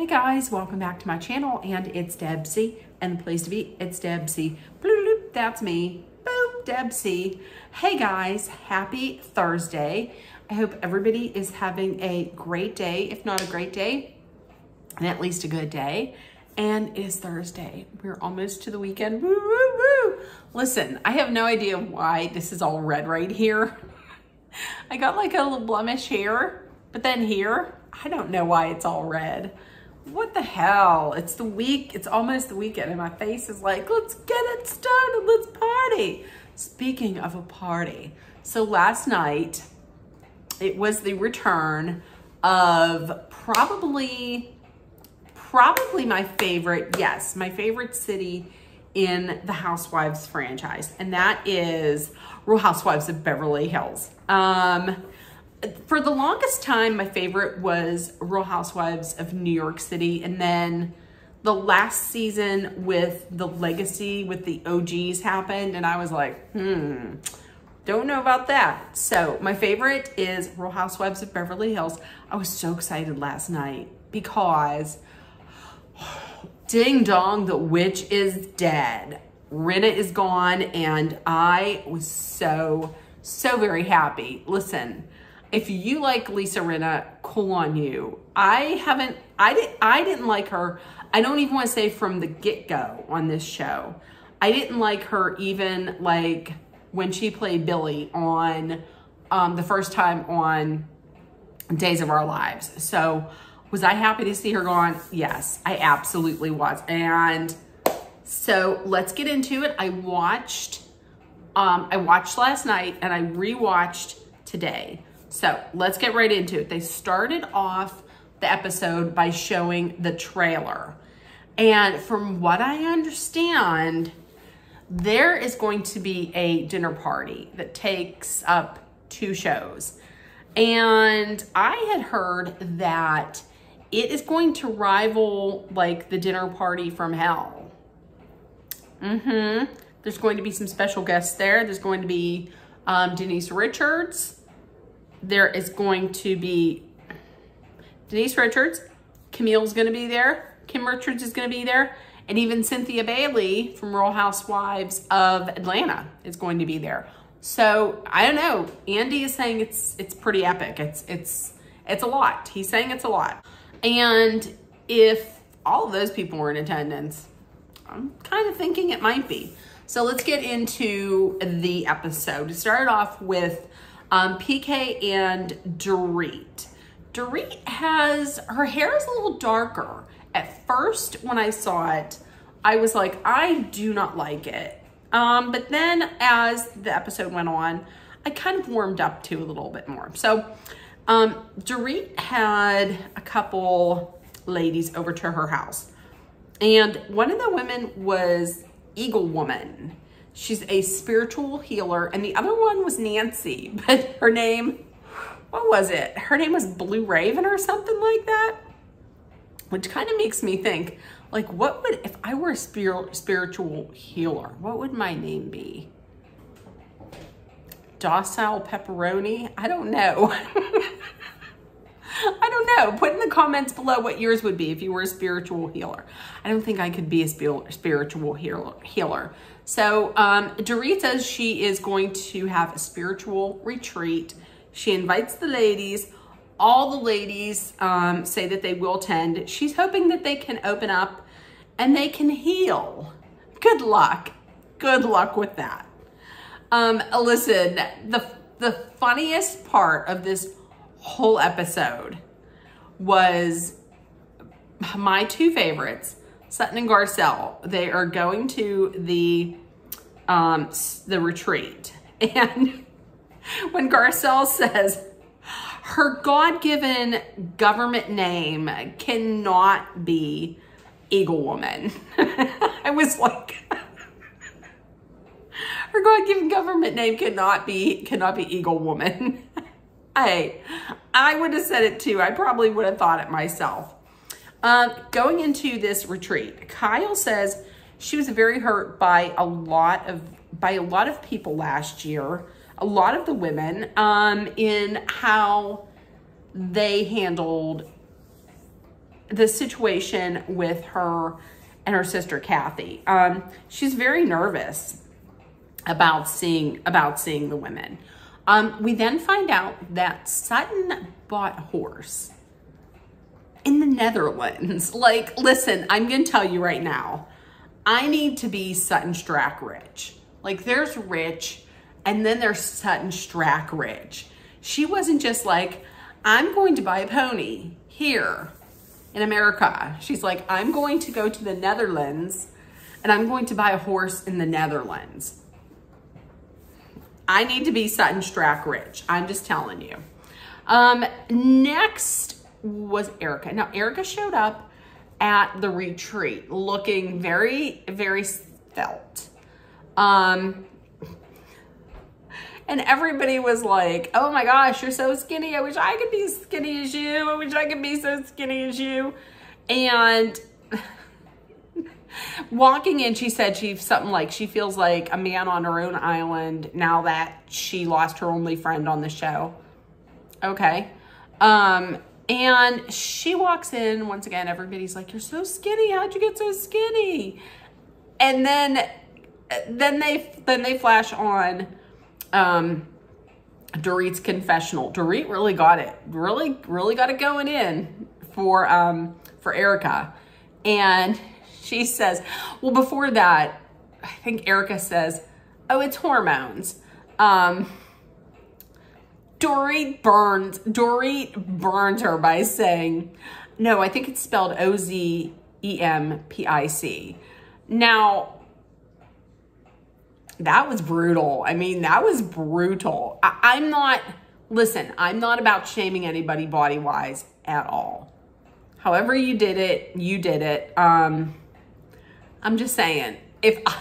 Hey guys, welcome back to my channel and it's Debsy and place to be, it's Debsy. Bloop, that's me. Boop, Debsy. Hey guys, happy Thursday. I hope everybody is having a great day, if not a great day, and at least a good day. And it is Thursday. We're almost to the weekend. Woo, woo, woo. Listen, I have no idea why this is all red right here. I got like a little blemish here, but then here, I don't know why it's all red what the hell? It's the week, it's almost the weekend and my face is like, let's get it started, let's party. Speaking of a party, so last night, it was the return of probably, probably my favorite, yes, my favorite city in the Housewives franchise, and that is Real Housewives of Beverly Hills. Um, for the longest time, my favorite was Real Housewives of New York City. And then the last season with the legacy with the OGs happened. And I was like, hmm, don't know about that. So my favorite is Real Housewives of Beverly Hills. I was so excited last night because ding dong, the witch is dead. Rinna is gone and I was so, so very happy. Listen, if you like Lisa Rinna, cool on you. I haven't, I, didn't, I didn't like her. I don't even want to say from the get-go on this show. I didn't like her even like when she played Billy on um, the first time on Days of Our Lives. So was I happy to see her gone? Yes, I absolutely was. And so let's get into it. I watched, um, I watched last night and I rewatched today. So let's get right into it. They started off the episode by showing the trailer. And from what I understand, there is going to be a dinner party that takes up two shows. And I had heard that it is going to rival like the dinner party from hell. Mm-hmm. There's going to be some special guests there. There's going to be um, Denise Richards there is going to be Denise Richards, Camille's going to be there, Kim Richards is going to be there, and even Cynthia Bailey from Real Housewives of Atlanta is going to be there. So I don't know. Andy is saying it's it's pretty epic. It's it's it's a lot. He's saying it's a lot. And if all of those people were in attendance, I'm kind of thinking it might be. So let's get into the episode. To start off with um, PK and Dorit. Dorit has, her hair is a little darker. At first, when I saw it, I was like, I do not like it. Um, but then as the episode went on, I kind of warmed up to a little bit more. So um, Dorit had a couple ladies over to her house. And one of the women was Eagle Woman. She's a spiritual healer. And the other one was Nancy, but her name, what was it? Her name was Blue Raven or something like that, which kind of makes me think, like, what would, if I were a spir spiritual healer, what would my name be? Docile pepperoni? I don't know. I don't know. Put in the comments below what yours would be if you were a spiritual healer. I don't think I could be a spiritual healer. So um, says she is going to have a spiritual retreat. She invites the ladies. All the ladies um, say that they will attend. She's hoping that they can open up and they can heal. Good luck. Good luck with that. Um, listen, the, the funniest part of this whole episode was my two favorites, Sutton and Garcelle. They are going to the um, the retreat. And when Garcelle says her God-given government name cannot be Eagle Woman, I was like, her God-given government name cannot be cannot be Eagle Woman. Hey, I would have said it too. I probably would have thought it myself. Uh, going into this retreat, Kyle says she was very hurt by a lot of by a lot of people last year, a lot of the women, um, in how they handled the situation with her and her sister Kathy. Um, she's very nervous about seeing about seeing the women. Um, we then find out that Sutton bought a horse in the Netherlands. Like, listen, I'm gonna tell you right now, I need to be Sutton Stracke rich. Like, there's rich, and then there's Sutton Stracke rich. She wasn't just like, I'm going to buy a pony here in America. She's like, I'm going to go to the Netherlands and I'm going to buy a horse in the Netherlands. I need to be Sutton Stracke rich. I'm just telling you. Um, next was Erika. Now, Erika showed up at the retreat looking very, very felt. Um, and everybody was like, oh my gosh, you're so skinny. I wish I could be skinny as you. I wish I could be so skinny as you. And walking in, she said she something like she feels like a man on her own island now that she lost her only friend on the show. Okay. Um, and she walks in once again, everybody's like, You're so skinny. How'd you get so skinny? And then then they then they flash on um, Dorit's confessional. Dorit really got it, really, really got it going in for um, for Erika. and she says, well, before that, I think Erika says, oh, it's hormones. Um, Dorit burns, Dorit burns her by saying, no, I think it's spelled O-Z-E-M-P-I-C. Now, that was brutal. I mean, that was brutal. I, am not, listen, I'm not about shaming anybody body wise at all. However you did it, you did it. Um, I'm just saying, if I,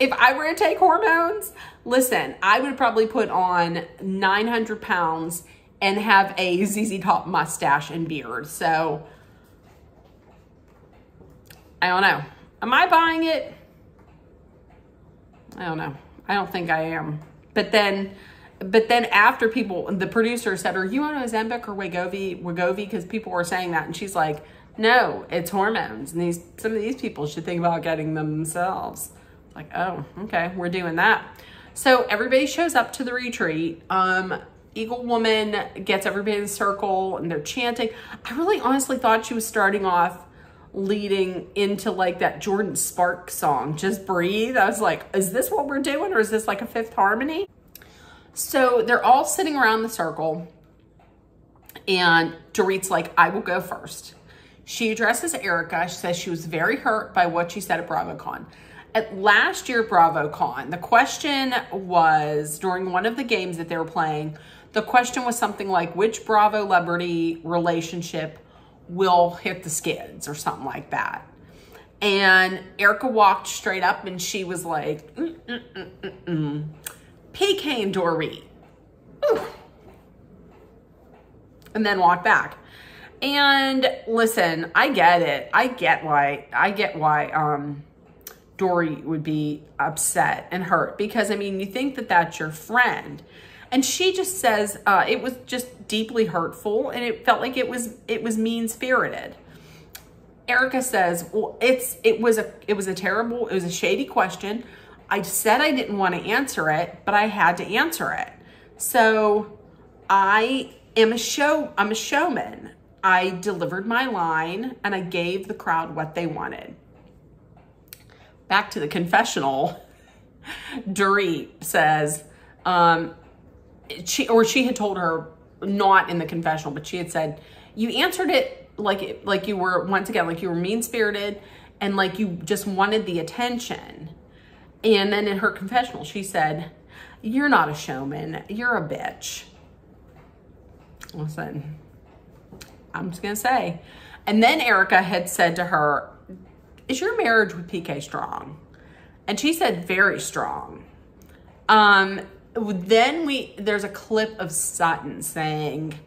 if I were to take hormones, listen, I would probably put on 900 pounds and have a ZZ Top mustache and beard. So, I don't know. Am I buying it? I don't know. I don't think I am. But then, but then after people, the producer said, "Are you on Ozempic or Wegovy?" Wegovy, because people were saying that, and she's like, "No, it's hormones, and these some of these people should think about getting them themselves." Like, oh, okay, we're doing that. So everybody shows up to the retreat. Um, Eagle Woman gets everybody in a circle, and they're chanting. I really honestly thought she was starting off leading into like that Jordin Sparks song, Just Breathe. I was like, is this what we're doing or is this like a fifth harmony? So they're all sitting around the circle and Dorit's like, I will go first. She addresses Erika. She says she was very hurt by what she said at BravoCon. At last year BravoCon, the question was during one of the games that they were playing, the question was something like which Bravo celebrity relationship will hit the skids or something like that. And Erika walked straight up and she was like, mm, mm, mm. PK and. Ooh. And then walked back. And listen, I get it. I get why, I get why um, Dory would be upset and hurt because I mean, you think that that's your friend and she just says uh, it was just deeply hurtful and it felt like it was it was mean spirited. Erika says, well, it's it was a it was a terrible, it was a shady question. I said I didn't want to answer it, but I had to answer it. So I am a show, I'm a showman. I delivered my line and I gave the crowd what they wanted. Back to the confessional, Dorit says, um, she or she had told her not in the confessional, but she had said you answered it like like you were once again like you were mean spirited and like you just wanted the attention. And then in her confessional, she said, "You're not a showman. You're a bitch." Listen, I'm just gonna say. And then Erika had said to her, "Is your marriage with PK strong?" And she said, "Very strong." Um, then we there's a clip of Sutton saying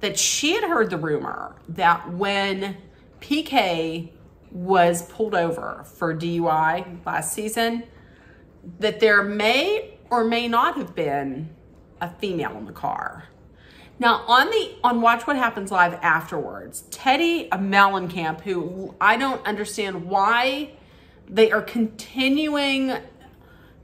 that she had heard the rumor that when PK was pulled over for DUI last season, that there may or may not have been a female in the car. Now on the on Watch What Happens Live afterwards, Teddi Mellencamp, who I don't understand why they are continuing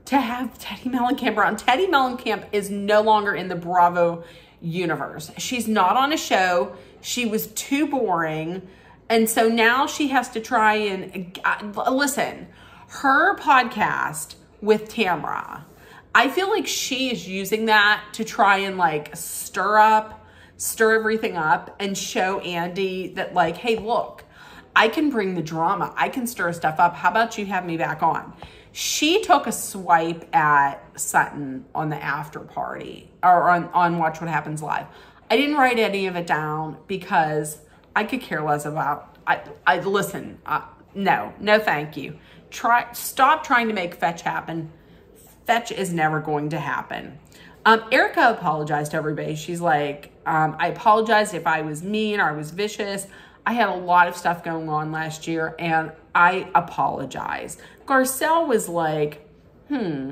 to have Teddi Mellencamp around. Teddi Mellencamp is no longer in the Bravo universe. She's not on a show. She was too boring. And so now she has to try and uh, listen. Her podcast with Tamra, I feel like she is using that to try and like stir up, stir everything up and show Andy that like, hey, look, I can bring the drama. I can stir stuff up. How about you have me back on? She took a swipe at Sutton on the after party or on, on Watch What Happens Live. I didn't write any of it down because I could care less about, I, I listen, uh, no, no thank you. Try, stop trying to make fetch happen. Fetch is never going to happen. Um, Erika apologized to everybody. She's like, um, I apologized if I was mean or I was vicious. I had a lot of stuff going on last year and I apologize. Garcelle was like, hmm,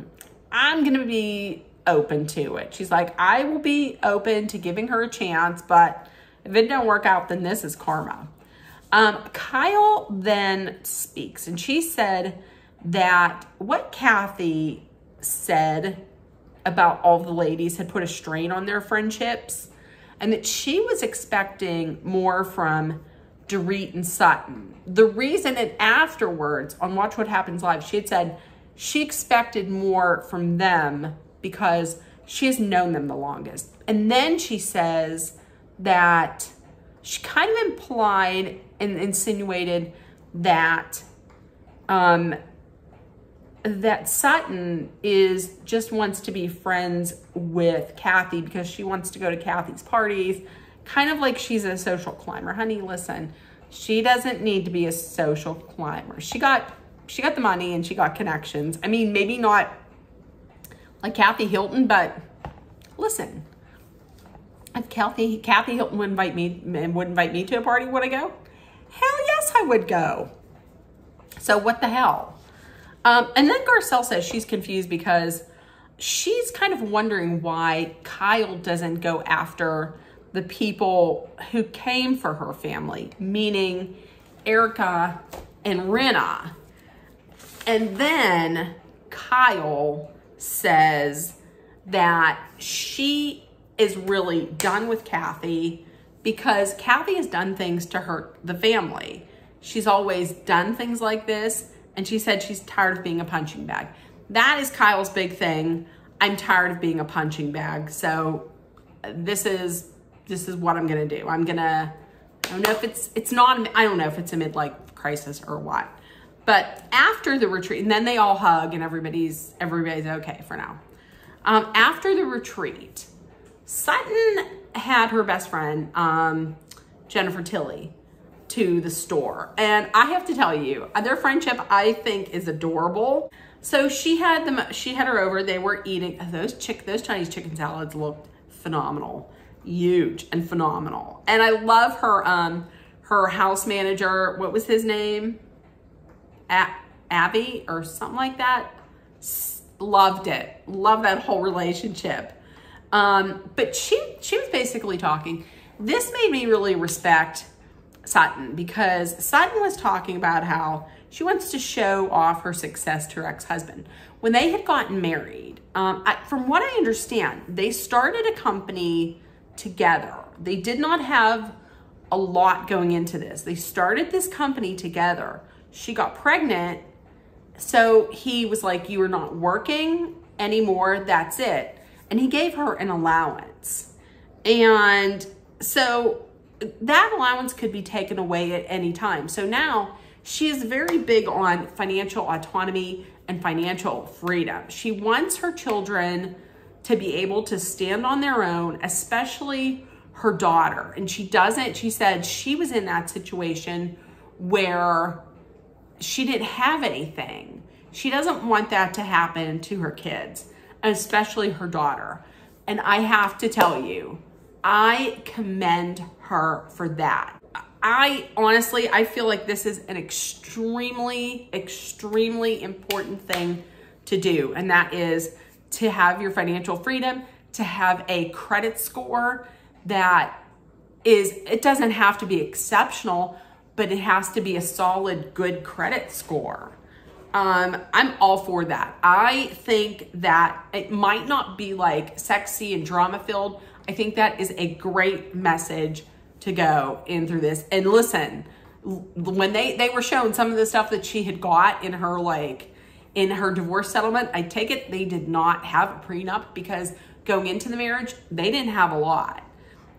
I'm going to be open to it. She's like, I will be open to giving her a chance, but if it don't work out, then this is karma. Um, Kyle then speaks and she said that what Kathy said about all the ladies had put a strain on their friendships and that she was expecting more from Dorit and Sutton. The reason, and afterwards on Watch What Happens Live, she had said she expected more from them because she has known them the longest. And then she says that she kind of implied and insinuated that um, that Sutton is just wants to be friends with Kathy because she wants to go to Kathy's parties kind of like she's a social climber. Honey, listen, she doesn't need to be a social climber. She got she got the money and she got connections. I mean, maybe not like Kathy Hilton, but listen, if Kathy Kathy Hilton would invite me and would invite me to a party, would I go? Hell yes, I would go. So what the hell? Um, and then Garcelle says she's confused because she's kind of wondering why Kyle doesn't go after the people who came for her family, meaning Erika and Rinna. And then Kyle says that she is really done with Kathy because Kathy has done things to hurt the family. She's always done things like this, and she said she's tired of being a punching bag. That is Kyle's big thing. I'm tired of being a punching bag. So this is this is what I'm gonna do. I'm gonna, I don't know if it's, it's not, I don't know if it's a midlife crisis or what. But after the retreat, and then they all hug and everybody's, everybody's okay for now. Um, after the retreat, Sutton had her best friend, um, Jennifer Tilly, to the store. And I have to tell you, their friendship I think is adorable. So she had them, she had her over, they were eating, those chick, those Chinese chicken salads looked phenomenal huge and phenomenal. And I love her um her house manager, what was his name? A Abby or something like that. Loved it. Love that whole relationship. Um, but she she was basically talking. This made me really respect Sutton because Sutton was talking about how she wants to show off her success to her ex-husband. When they had gotten married, um, I, from what I understand, they started a company together. They did not have a lot going into this. They started this company together. She got pregnant. So he was like, you are not working anymore. That's it. And he gave her an allowance. And so that allowance could be taken away at any time. So now she is very big on financial autonomy and financial freedom. She wants her children to be able to stand on their own, especially her daughter. And she doesn't, she said she was in that situation where she didn't have anything. She doesn't want that to happen to her kids, especially her daughter. And I have to tell you, I commend her for that. I honestly, I feel like this is an extremely, extremely important thing to do. And that is to have your financial freedom, to have a credit score that is, it doesn't have to be exceptional, but it has to be a solid, good credit score. Um, I'm all for that. I think that it might not be like sexy and drama filled. I think that is a great message to go in through this. And listen, when they they were shown some of the stuff that she had got in her like in her divorce settlement, I take it they did not have a prenup because going into the marriage, they didn't have a lot.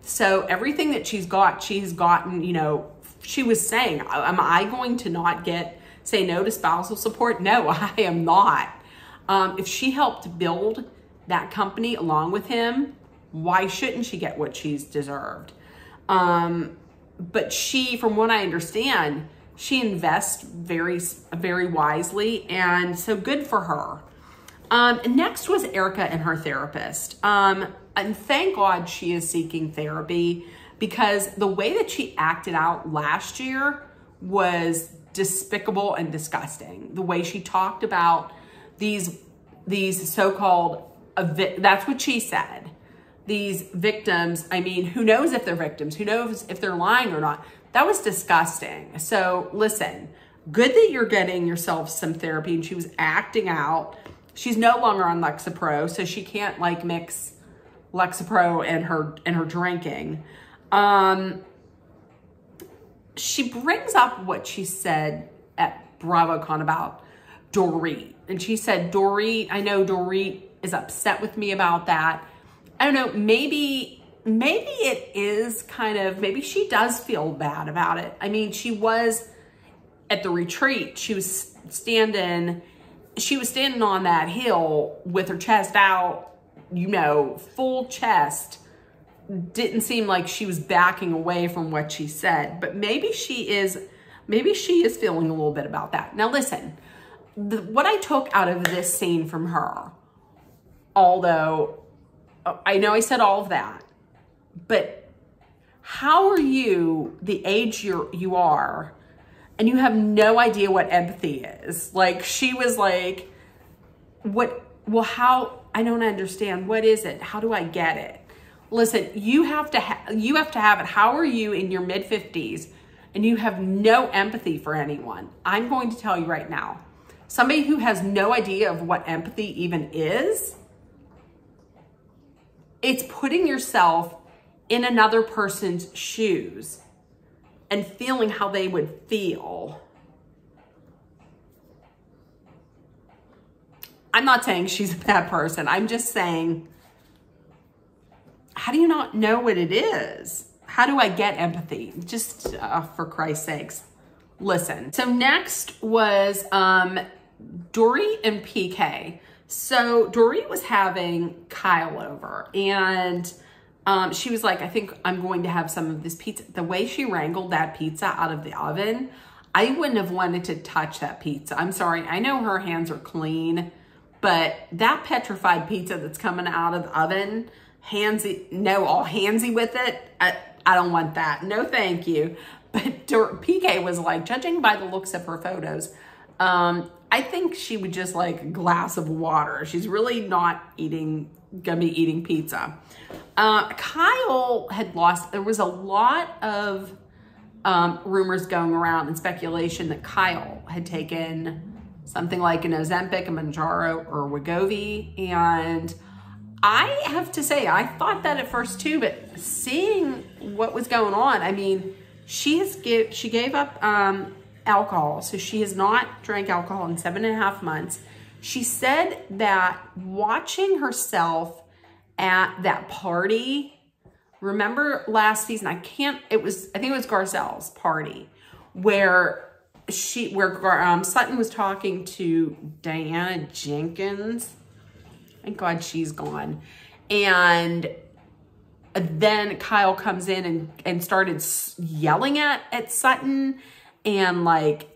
So everything that she's got, she's gotten, you know, she was saying, am I going to not get say no to spousal support? No, I am not. Um, if she helped build that company along with him, why shouldn't she get what she's deserved? Um, but she, from what I understand, she invests very, very wisely. And so good for her. Um, next was Erika and her therapist. Um, and thank God she is seeking therapy because the way that she acted out last year was despicable and disgusting. The way she talked about these these so-called that's what she said these victims, I mean, who knows if they're victims? Who knows if they're lying or not? That was disgusting. So listen, good that you're getting yourself some therapy and she was acting out. She's no longer on Lexapro, so she can't like mix Lexapro and her and her drinking. Um, she brings up what she said at BravoCon about Dorit. And she said, Dorit, I know Dorit is upset with me about that. I don't know, maybe, maybe it is kind of, maybe she does feel bad about it. I mean, she was at the retreat, she was standing, she was standing on that hill with her chest out, you know, full chest. Didn't seem like she was backing away from what she said, but maybe she is, maybe she is feeling a little bit about that. Now listen, the, what I took out of this scene from her, although Oh, I know I said all of that, but how are you the age you're, you are and you have no idea what empathy is? Like she was like, what, well, how, I don't understand. What is it? How do I get it? Listen, you have to, ha- you have to have it. How are you in your mid fifties and you have no empathy for anyone? I'm going to tell you right now, somebody who has no idea of what empathy even is, it's putting yourself in another person's shoes and feeling how they would feel. I'm not saying she's a bad person. I'm just saying, how do you not know what it is? How do I get empathy? Just uh, for Christ's sakes, listen. So next was um, Dorit and PK. So Dorit was having Kyle over and um, she was like, I think I'm going to have some of this pizza. The way she wrangled that pizza out of the oven, I wouldn't have wanted to touch that pizza. I'm sorry. I know her hands are clean, but that petrified pizza that's coming out of the oven, handsy, no, all handsy with it. I, I don't want that. No, thank you. But PK was like, judging by the looks of her photos, um, I think she would just like a glass of water. She's really not eating, gonna be eating pizza. Uh, Kyle had lost, there was a lot of um, rumors going around and speculation that Kyle had taken something like an Ozempic, a Mounjaro, or Wegovy. And I have to say, I thought that at first too, but seeing what was going on, I mean, she has give, she gave up um, alcohol. So she has not drank alcohol in seven and a half months. She said that watching herself at that party, remember last season, I can't, it was, I think it was Garcelle's party where she, where um, Sutton was talking to Diana Jenkins. Thank God she's gone. And then Kyle comes in and, and started yelling at, at Sutton and like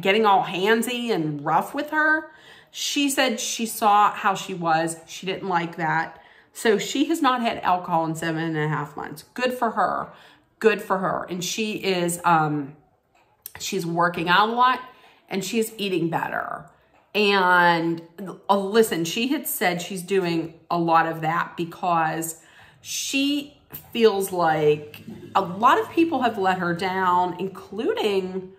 getting all handsy and rough with her. She said she saw how she was. She didn't like that. So she has not had alcohol in seven and a half months. Good for her. Good for her. And she is, um, she's working out a lot and she's eating better. And uh, listen, she had said she's doing a lot of that because she feels like a lot of people have let her down, including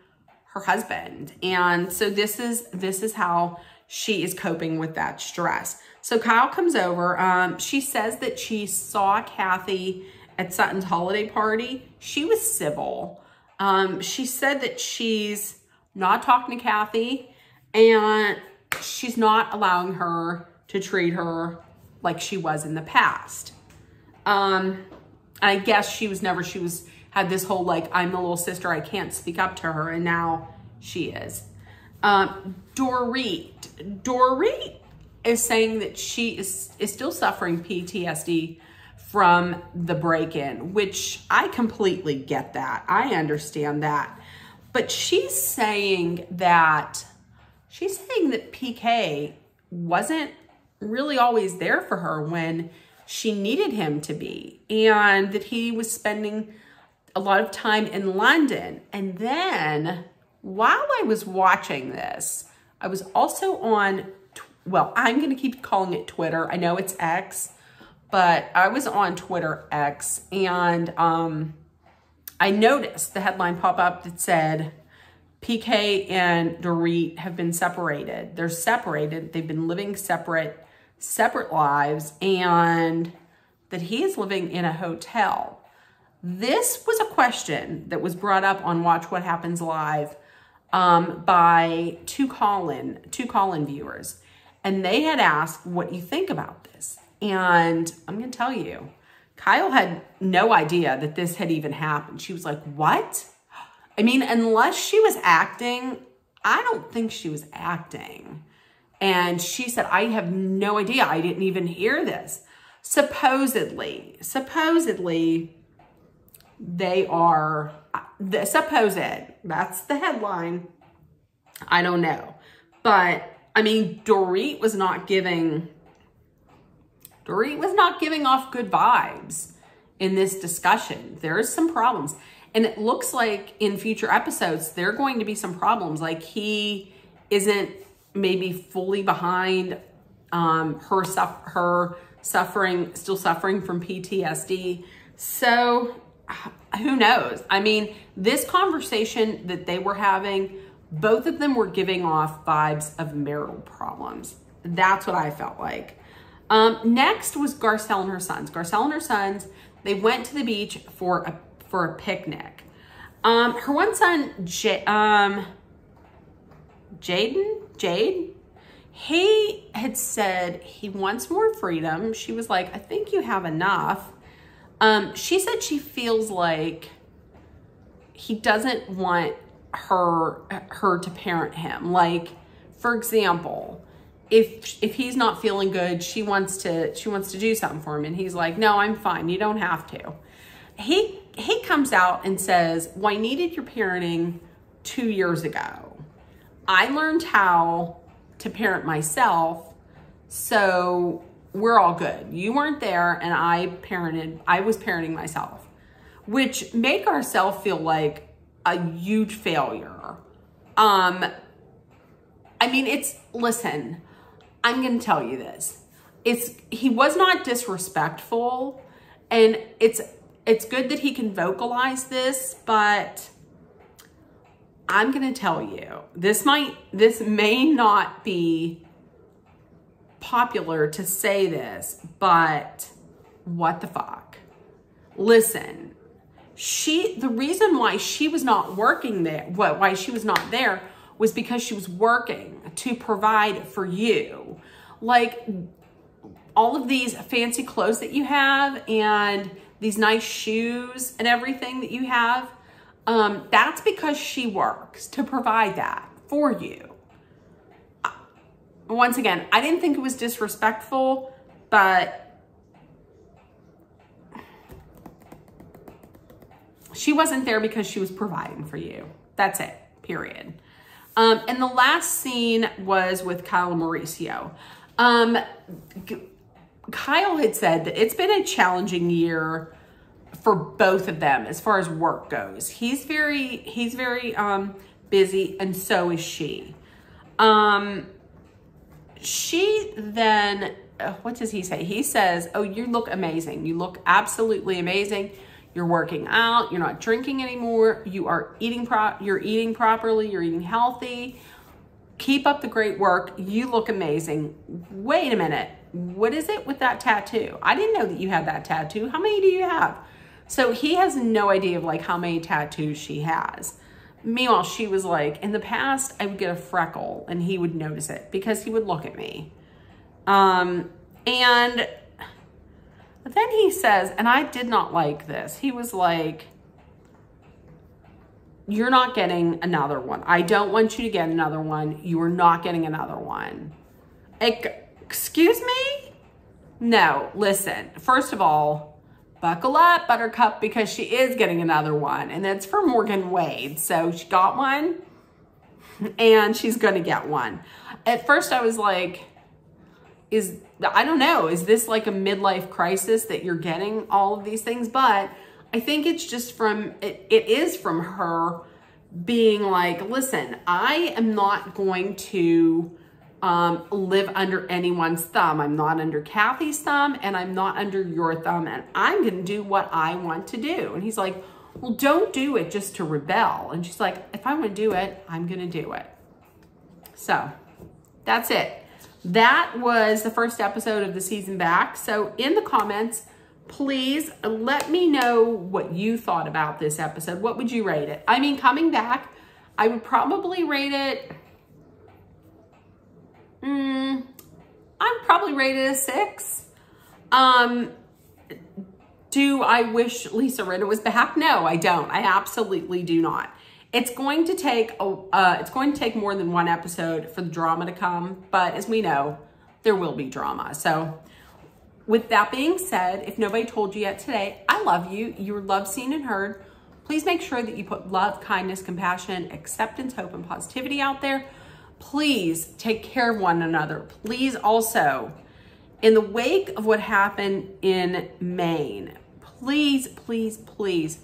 her husband. And so this is this is how she is coping with that stress. So Kyle comes over. Um, she says that she saw Kathy at Sutton's holiday party. She was civil. Um, she said that she's not talking to Kathy and she's not allowing her to treat her like she was in the past. Um, I guess she was never, she was, had this whole like, I'm the little sister, I can't speak up to her. And now she is. Um, Dorit, Dorit is saying that she is, is still suffering PTSD from the break-in, which I completely get that. I understand that. But she's saying that, she's saying that PK wasn't really always there for her when she needed him to be and that he was spending a lot of time in London. And then while I was watching this, I was also on, well, I'm going to keep calling it Twitter. I know it's X, but I was on Twitter X and um, I noticed the headline pop up that said, PK and Dorit have been separated. They're separated. They've been living separate separate lives and that he is living in a hotel. This was a question that was brought up on Watch What Happens Live um, by two call-in two call-in viewers, and they had asked what you think about this. And I'm going to tell you, Kyle had no idea that this had even happened. She was like, "What?" I mean, unless she was acting, I don't think she was acting. And she said, I have no idea. I didn't even hear this. Supposedly, supposedly, they are, the, supposed, that's the headline. I don't know. But, I mean, Dorit was not giving, Dorit was not giving off good vibes in this discussion. There is some problems. And it looks like in future episodes, there are going to be some problems. Like he isn't maybe fully behind um, her, her suffering, still suffering from PTSD. So who knows? I mean, this conversation that they were having, both of them were giving off vibes of marital problems. That's what I felt like. Um, next was Garcelle and her sons. Garcelle and her sons, they went to the beach for a for a picnic. Um, her one son, J um, Jaden, Jaid, he had said he wants more freedom. She was like, I think you have enough. Um, she said she feels like he doesn't want her her to parent him. Like, for example, if if he's not feeling good, she wants to she wants to do something for him, and he's like, No, I'm fine. You don't have to. He he comes out and says, Well, I needed your parenting two years ago. I learned how to parent myself, so we're all good. You weren't there and I parented, I was parenting myself, which make ourselves feel like a huge failure. Um, I mean, it's, listen, I'm going to tell you this. It's, he was not disrespectful and it's, it's good that he can vocalize this, but I'm going to tell you, this might, this may not be popular to say this, but what the fuck? Listen, she, the reason why she was not working there, what, why she was not there was because she was working to provide for you. Like all of these fancy clothes that you have and these nice shoes and everything that you have, um, that's because she works to provide that for you. Once again, I didn't think it was disrespectful, but she wasn't there because she was providing for you. That's it, period. Um, and the last scene was with Kyle Mauricio. Um, Kyle had said that it's been a challenging year for both of them as far as work goes. He's very, he's very um, busy and so is she. Um, she then uh, what does he say? He says, oh, you look amazing. You look absolutely amazing. You're working out. You're not drinking anymore. You are eating pro you're eating properly. You're eating healthy. Keep up the great work. You look amazing. Wait a minute. What is it with that tattoo? I didn't know that you had that tattoo. How many do you have? So he has no idea of like how many tattoos she has. Meanwhile, she was like, in the past, I would get a freckle and he would notice it because he would look at me. Um, and then he says, and I did not like this. He was like, you're not getting another one. I don't want you to get another one. You are not getting another one. Excuse me? No, listen. First of all, buckle up, Buttercup, because she is getting another one. And that's for Morgan Wade. So she got one and she's going to get one. At first I was like, is, I don't know, is this like a midlife crisis that you're getting all of these things? But I think it's just from, it, it is from her being like, listen, I am not going to um, live under anyone's thumb. I'm not under Kathy's thumb and I'm not under your thumb and I'm going to do what I want to do. And he's like, well, don't do it just to rebel. And she's like, if I want to do it, I'm going to do it. So that's it. That was the first episode of the season back. So in the comments, please let me know what you thought about this episode. What would you rate it? I mean, coming back, I would probably rate it, mm, I'm probably rated a six. Um, do I wish Lisa Rinna was back? No, I don't. I absolutely do not. It's going to take a, uh, it's going to take more than one episode for the drama to come, but as we know, there will be drama. So with that being said, if nobody told you yet today, I love you. You're loved, seen, and heard. Please make sure that you put love, kindness, compassion, acceptance, hope, and positivity out there. Please take care of one another. Please also, in the wake of what happened in Maine, please, please, please,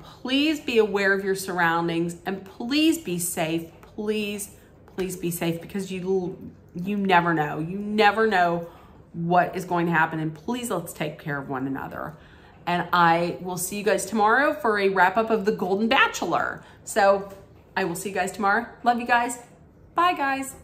please be aware of your surroundings and please be safe. Please, please be safe because you you never know. You never know what is going to happen. And please let's take care of one another. And I will see you guys tomorrow for a wrap up of The Golden Bachelor. So I will see you guys tomorrow. Love you guys. Bye, guys.